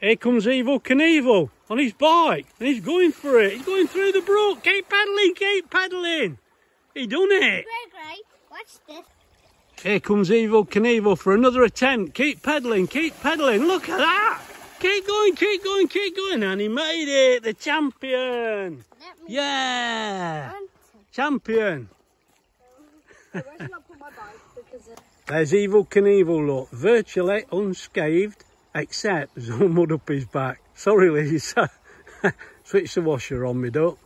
Here comes Evel Knievel on his bike and he's going for it. He's going through the brook. Keep paddling, keep paddling. He done it. Great, great. Watch this. Here comes Evel Knievel for another attempt. Keep paddling, keep paddling. Look at that. Keep going, keep going, keep going. And he made it, the champion. Yeah, champion. Where should I put my bike? Because uh, There's Evel Knievel, look, virtually unscathed, except there's all mud up his back. Sorry, Lisa. Switch the washer on me, duck.